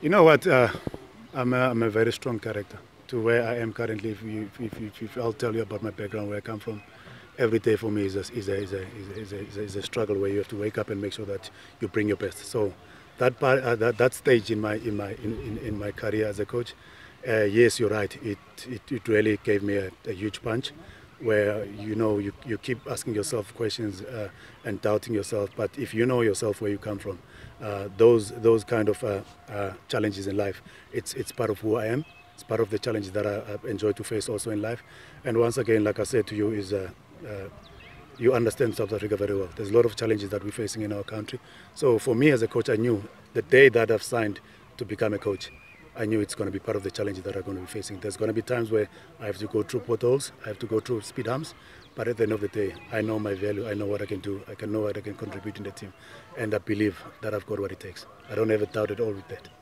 You know what? Uh, I'm, a, I'm a very strong character. To where I am currently, if, you, if, if, if, I'll tell you about my background, where I come from, every day for me is a, struggle where you have to wake up and make sure that you bring your best. So that, part, uh, that, that stage in my, in, my, in, in, in my career as a coach, uh, yes, you're right. It, it, it really gave me a, a huge punch where you know you, you keep asking yourself questions uh, and doubting yourself. But if you know yourself where you come from, uh, those those kind of uh, uh challenges in life, it's it's part of who I am. It's part of the challenges that I, I enjoy to face also in life. And once again, like I said to you, is uh, uh, you understand South Africa very well. There's a lot of challenges that we're facing in our country. So for me as a coach, I knew the day that I've signed to become a coach, I knew it's going to be part of the challenges that I'm going to be facing. There's going to be times where I have to go through potholes, I have to go through speed humps, but at the end of the day, I know my value, I know what I can do, I can know what I can contribute in the team, and I believe that I've got what it takes. I don't a doubt at all with that.